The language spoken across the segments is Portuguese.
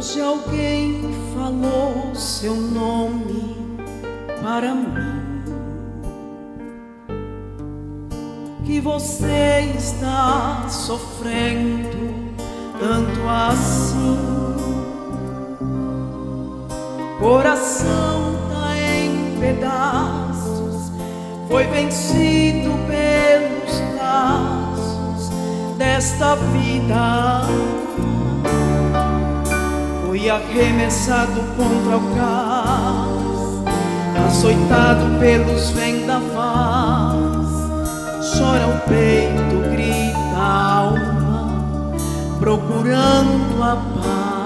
Hoje alguém falou seu nome para mim. Que você está sofrendo tanto assim. Coração tá em pedaços, foi vencido pelos laços desta vida Fui arremessado contra o cais, açoitado pelos vendavais. Chora o peito, grita a alma, procurando a paz.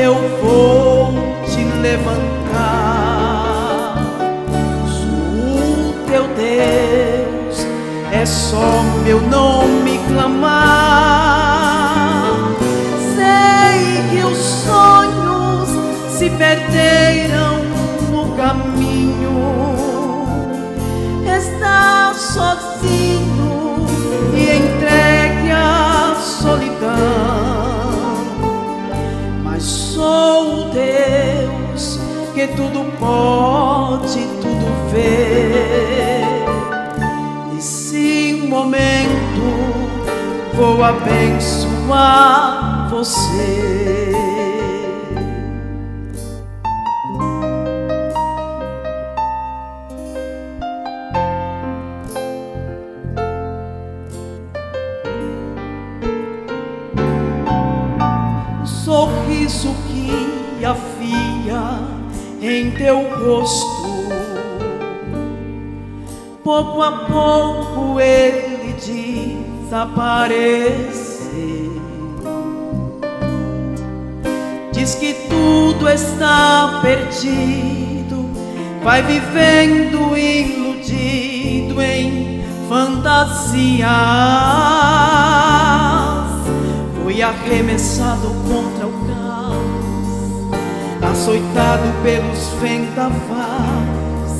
Eu vou te levantar. Sou teu Deus, é só meu nome clamar. Sei que os sonhos se perderam no caminho. Está sozinho que tudo pode, tudo vê. Nesse momento vou abençoar você. sorriso que afia em teu rosto. Pouco a pouco ele desaparece. Diz que tudo está perdido, vai vivendo iludido em fantasia Fui arremessado contra o caos, açoitado pelos vendavais.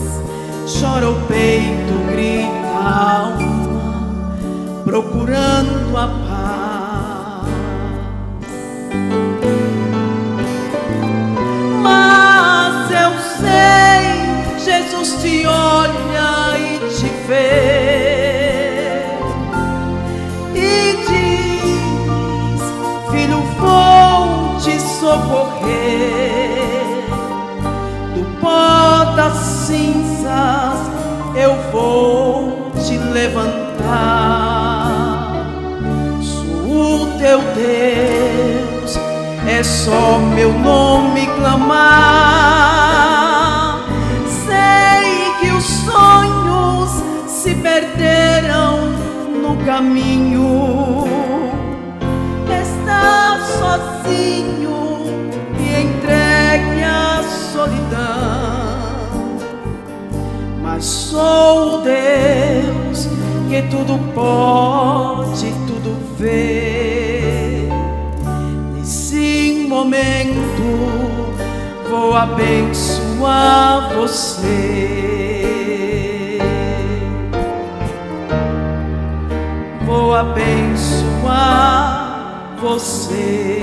Chora o peito, grita a alma, procurando a paz. Cinzas eu vou te levantar. Sou o teu Deus, é só meu nome clamar. Sei que os sonhos se perderam no caminho. Sou Deus que tudo pode, tudo vê. Nesse momento vou abençoar você. Vou abençoar você.